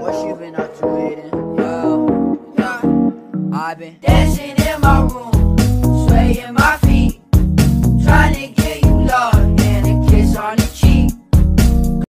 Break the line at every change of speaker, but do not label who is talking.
What you been up to lately? Yo, yeah. I've been dancing in my room.